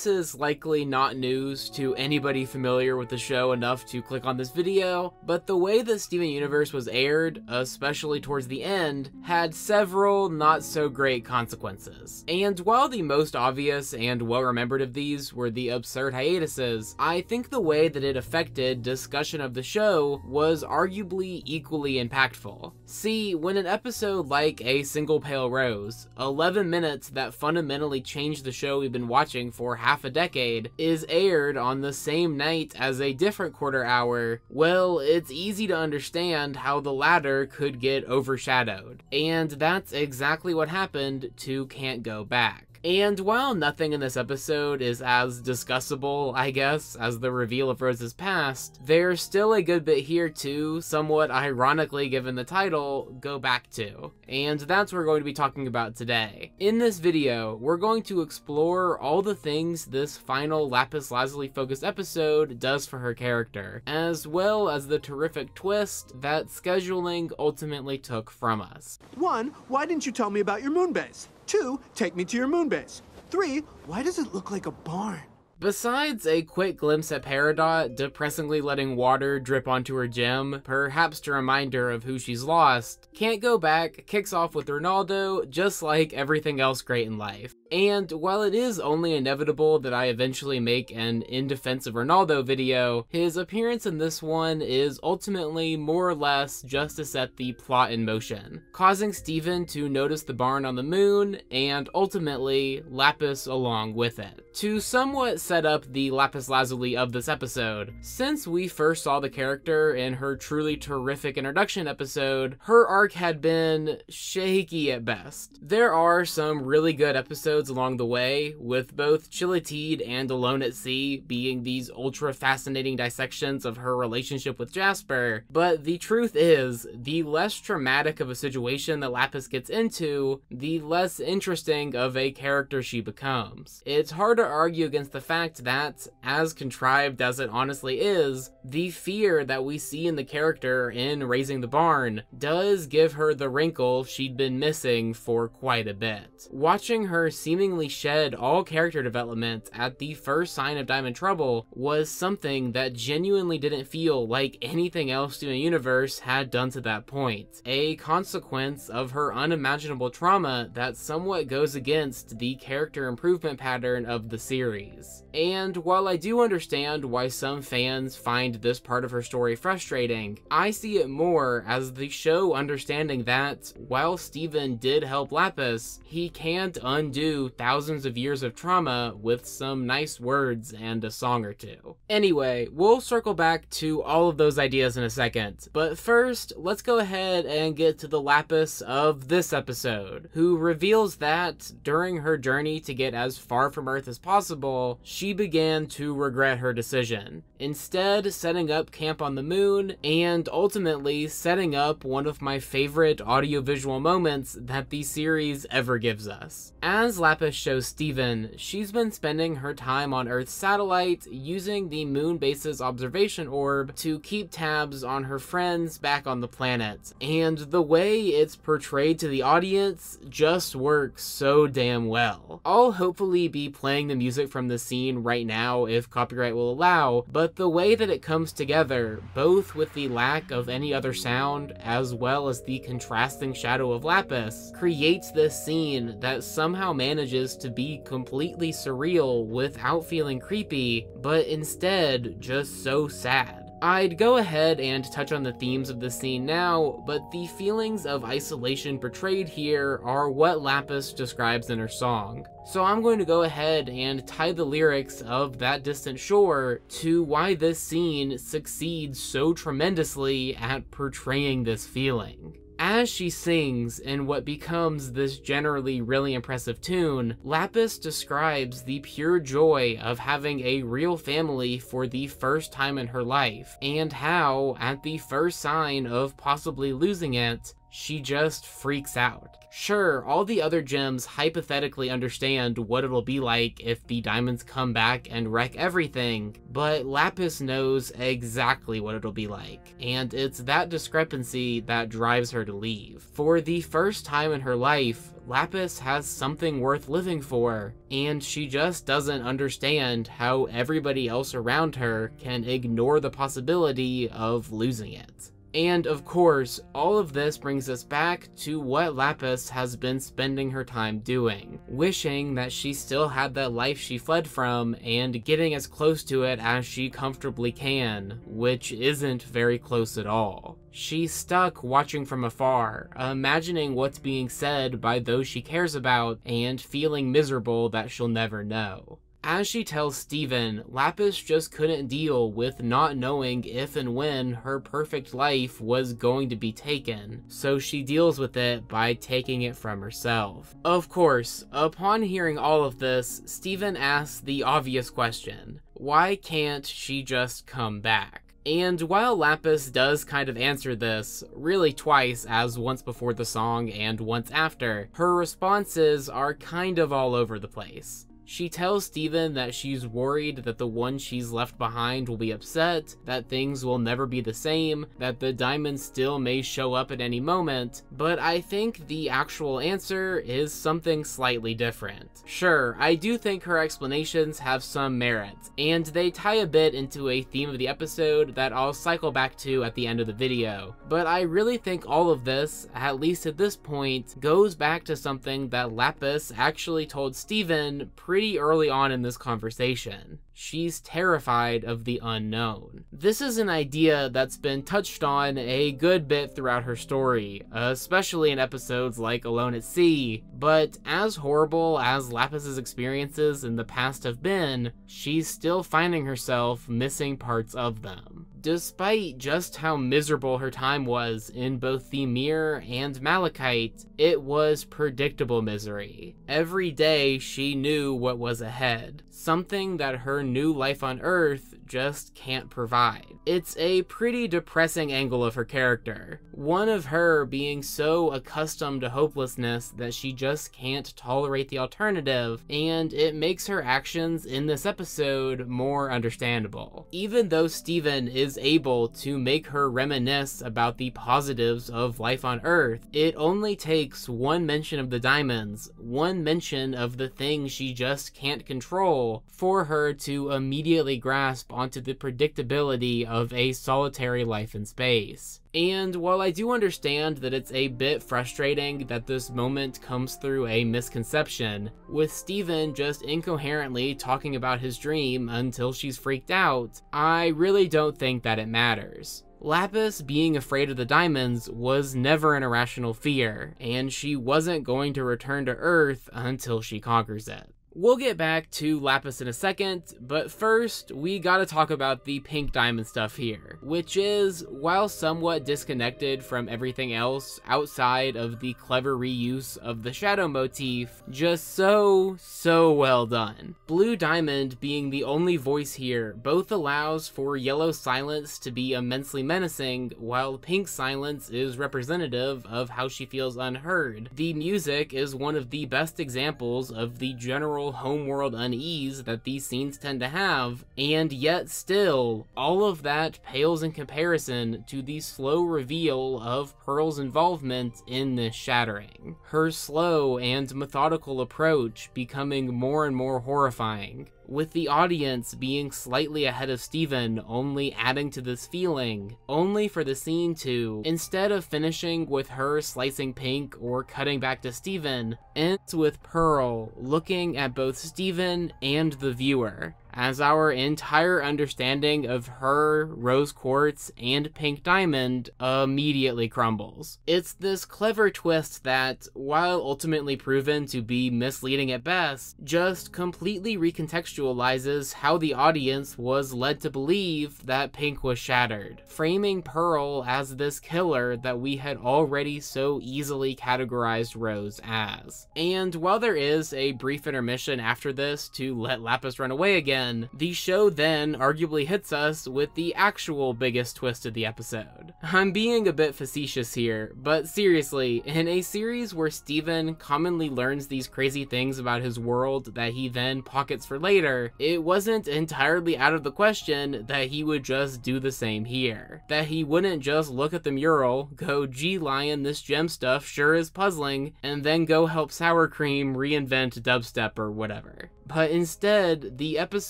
this is likely not news to anybody familiar with the show enough to click on this video, but the way that Steven Universe was aired, especially towards the end, had several not so great consequences. And while the most obvious and well remembered of these were the absurd hiatuses, I think the way that it affected discussion of the show was arguably equally impactful. See, when an episode like A Single Pale Rose, 11 minutes that fundamentally changed the show we've been watching for half a decade, is aired on the same night as a different quarter hour, well, it's easy to understand how the latter could get overshadowed. And that's exactly what happened to Can't Go Back. And while nothing in this episode is as discussable, I guess, as the reveal of Rose's past, there's still a good bit here to, somewhat ironically given the title, go back to. And that's what we're going to be talking about today. In this video, we're going to explore all the things this final Lapis Lazuli focused episode does for her character, as well as the terrific twist that scheduling ultimately took from us. One, why didn't you tell me about your moon base? Two, take me to your moon base. Three, why does it look like a barn? Besides a quick glimpse at Peridot depressingly letting water drip onto her gem, perhaps to remind her of who she's lost, Can't Go Back kicks off with Ronaldo just like everything else great in life. And while it is only inevitable that I eventually make an in defense of Ronaldo video, his appearance in this one is ultimately more or less just to set the plot in motion, causing Steven to notice the barn on the moon and ultimately Lapis along with it. To somewhat set up the Lapis Lazuli of this episode, since we first saw the character in her truly terrific introduction episode, her arc had been shaky at best. There are some really good episodes along the way, with both Chille Tid and Alone at Sea being these ultra fascinating dissections of her relationship with Jasper, but the truth is, the less traumatic of a situation that Lapis gets into, the less interesting of a character she becomes. It's hard to argue against the fact that, as contrived as it honestly is, the fear that we see in the character in Raising the Barn does give her the wrinkle she'd been missing for quite a bit. Watching her seemingly shed all character development at the first sign of Diamond Trouble was something that genuinely didn't feel like anything else the universe had done to that point. A consequence of her unimaginable trauma that somewhat goes against the character improvement pattern of the series. And while I do understand why some fans find this part of her story frustrating, I see it more as the show understanding that while Steven did help Lapis, he can't undo thousands of years of trauma with some nice words and a song or two. Anyway, we'll circle back to all of those ideas in a second, but first, let's go ahead and get to the Lapis of this episode, who reveals that during her journey to get as far from Earth as possible, she began to regret her decision, instead setting up camp on the moon and ultimately setting up one of my favorite audiovisual moments that the series ever gives us. As Lapis shows Steven, she's been spending her time on Earth's satellite using the moon base's observation orb to keep tabs on her friends back on the planet. And the way it's portrayed to the audience just works so damn well. I'll hopefully be playing the music from the scene right now if copyright will allow, but the way that it comes together, both with the lack of any other sound as well as the contrasting shadow of Lapis, creates this scene that somehow manages to be completely surreal without feeling creepy, but instead just so sad. I'd go ahead and touch on the themes of the scene now, but the feelings of isolation portrayed here are what Lapis describes in her song. So I'm going to go ahead and tie the lyrics of That Distant Shore to why this scene succeeds so tremendously at portraying this feeling. As she sings in what becomes this generally really impressive tune, Lapis describes the pure joy of having a real family for the first time in her life, and how, at the first sign of possibly losing it, she just freaks out. Sure, all the other gems hypothetically understand what it'll be like if the diamonds come back and wreck everything, but Lapis knows exactly what it'll be like, and it's that discrepancy that drives her to leave. For the first time in her life, Lapis has something worth living for, and she just doesn't understand how everybody else around her can ignore the possibility of losing it. And of course, all of this brings us back to what Lapis has been spending her time doing, wishing that she still had that life she fled from and getting as close to it as she comfortably can, which isn't very close at all. She's stuck watching from afar, imagining what's being said by those she cares about and feeling miserable that she'll never know. As she tells Steven, Lapis just couldn't deal with not knowing if and when her perfect life was going to be taken, so she deals with it by taking it from herself. Of course, upon hearing all of this, Steven asks the obvious question why can't she just come back? And while Lapis does kind of answer this, really twice, as once before the song and once after, her responses are kind of all over the place. She tells Steven that she's worried that the one she's left behind will be upset, that things will never be the same, that the diamond still may show up at any moment, but I think the actual answer is something slightly different. Sure, I do think her explanations have some merit, and they tie a bit into a theme of the episode that I'll cycle back to at the end of the video, but I really think all of this, at least at this point, goes back to something that Lapis actually told Steven pretty pretty early on in this conversation. She's terrified of the unknown. This is an idea that's been touched on a good bit throughout her story, especially in episodes like Alone at Sea, but as horrible as Lapis's experiences in the past have been, she's still finding herself missing parts of them. Despite just how miserable her time was in both the Mirror and Malachite, it was predictable misery. Every day she knew what was ahead, something that her new life on Earth just can't provide. It's a pretty depressing angle of her character. One of her being so accustomed to hopelessness that she just can't tolerate the alternative, and it makes her actions in this episode more understandable. Even though Steven is able to make her reminisce about the positives of life on Earth, it only takes one mention of the diamonds, one mention of the thing she just can't control, for her to immediately grasp onto the predictability of a solitary life in space. And while I do understand that it's a bit frustrating that this moment comes through a misconception, with Steven just incoherently talking about his dream until she's freaked out, I really don't think that it matters. Lapis being afraid of the diamonds was never an irrational fear, and she wasn't going to return to Earth until she conquers it. We'll get back to Lapis in a second, but first, we gotta talk about the pink diamond stuff here, which is, while somewhat disconnected from everything else outside of the clever reuse of the shadow motif, just so, so well done. Blue Diamond being the only voice here both allows for yellow silence to be immensely menacing, while pink silence is representative of how she feels unheard. The music is one of the best examples of the general general homeworld unease that these scenes tend to have, and yet still, all of that pales in comparison to the slow reveal of Pearl's involvement in this shattering. Her slow and methodical approach becoming more and more horrifying, with the audience being slightly ahead of Steven only adding to this feeling, only for the scene to, instead of finishing with her slicing pink or cutting back to Steven, ends with Pearl looking at both Steven and the viewer, as our entire understanding of her, rose quartz, and pink diamond immediately crumbles. It's this clever twist that, while ultimately proven to be misleading at best, just completely recontextualizes how the audience was led to believe that Pink was shattered, framing Pearl as this killer that we had already so easily categorized Rose as. And while there is a brief intermission after this to let Lapis run away again, again. The show then arguably hits us with the actual biggest twist of the episode. I'm being a bit facetious here, but seriously, in a series where Steven commonly learns these crazy things about his world that he then pockets for later, it wasn't entirely out of the question that he would just do the same here. That he wouldn't just look at the mural, go, gee lion, this gem stuff sure is puzzling, and then go help Sour Cream reinvent dubstep or whatever. But instead, the episode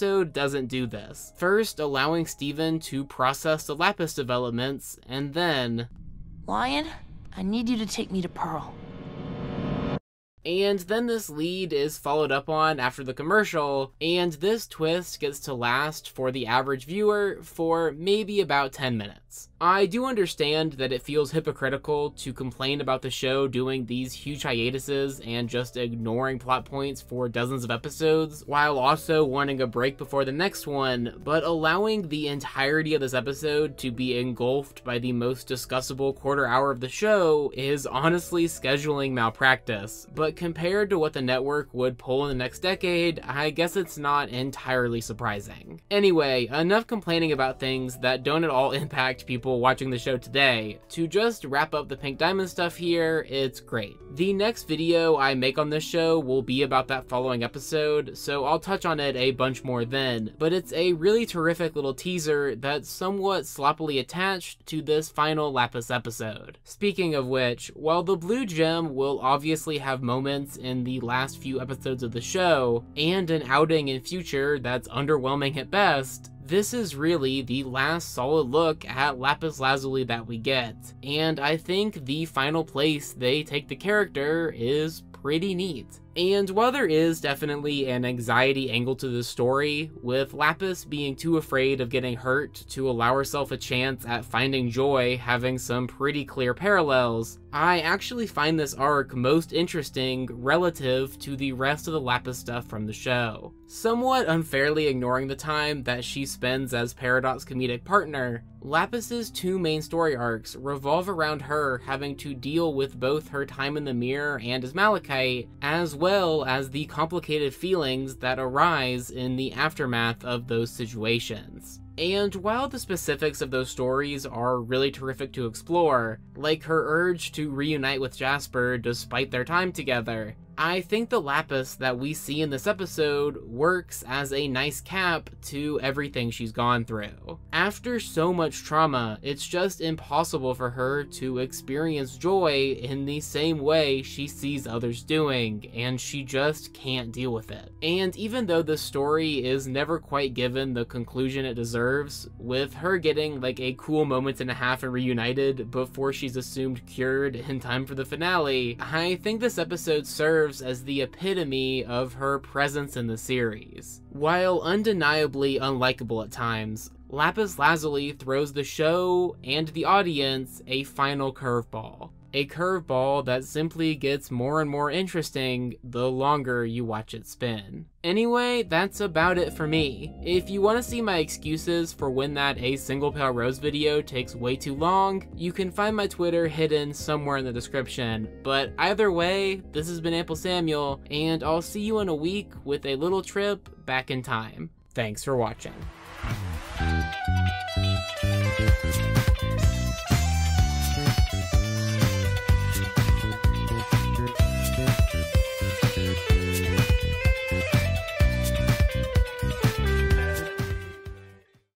doesn't do this. First, allowing Steven to process the Lapis developments, and then... Lion, I need you to take me to Pearl. And then this lead is followed up on after the commercial, and this twist gets to last for the average viewer for maybe about 10 minutes. I do understand that it feels hypocritical to complain about the show doing these huge hiatuses and just ignoring plot points for dozens of episodes, while also wanting a break before the next one, but allowing the entirety of this episode to be engulfed by the most discussable quarter hour of the show is honestly scheduling malpractice. But compared to what the network would pull in the next decade, I guess it's not entirely surprising. Anyway, enough complaining about things that don't at all impact people people watching the show today. To just wrap up the Pink Diamond stuff here, it's great. The next video I make on this show will be about that following episode, so I'll touch on it a bunch more then, but it's a really terrific little teaser that's somewhat sloppily attached to this final Lapis episode. Speaking of which, while the Blue Gem will obviously have moments in the last few episodes of the show, and an outing in future that's underwhelming at best, this is really the last solid look at Lapis Lazuli that we get, and I think the final place they take the character is pretty neat. And while there is definitely an anxiety angle to the story, with Lapis being too afraid of getting hurt to allow herself a chance at finding joy having some pretty clear parallels, I actually find this arc most interesting relative to the rest of the Lapis stuff from the show. Somewhat unfairly ignoring the time that she spends as Peridot's comedic partner, Lapis's two main story arcs revolve around her having to deal with both her time in the mirror and as Malachite, as well as the complicated feelings that arise in the aftermath of those situations. And while the specifics of those stories are really terrific to explore, like her urge to reunite with Jasper despite their time together, I think the Lapis that we see in this episode works as a nice cap to everything she's gone through. After so much trauma, it's just impossible for her to experience joy in the same way she sees others doing, and she just can't deal with it. And even though the story is never quite given the conclusion it deserves, with her getting like a cool moment and a half and reunited before she's assumed cured in time for the finale, I think this episode serves serves as the epitome of her presence in the series. While undeniably unlikable at times, Lapis Lazuli throws the show and the audience a final curveball a curveball that simply gets more and more interesting the longer you watch it spin. Anyway, that's about it for me. If you want to see my excuses for when that A Single Pale Rose video takes way too long, you can find my Twitter hidden somewhere in the description. But either way, this has been Ample Samuel, and I'll see you in a week with a little trip back in time. Thanks for watching.